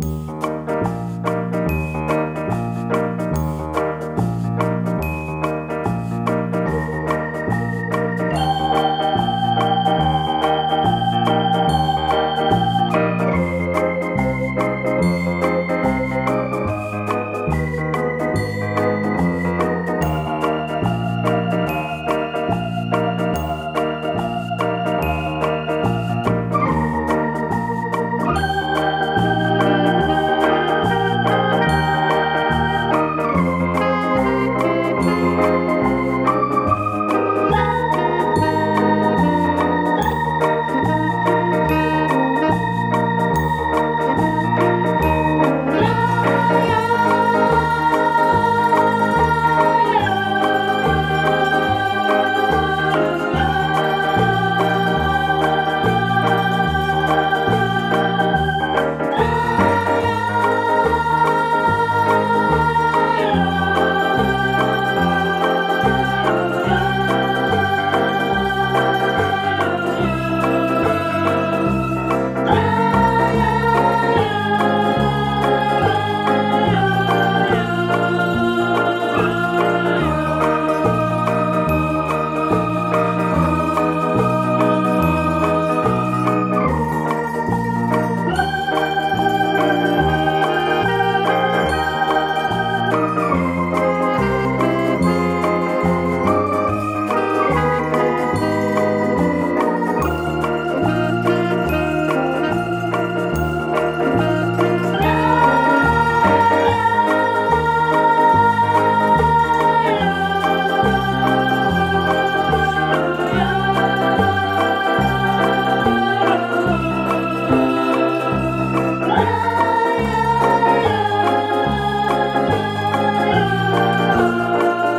Música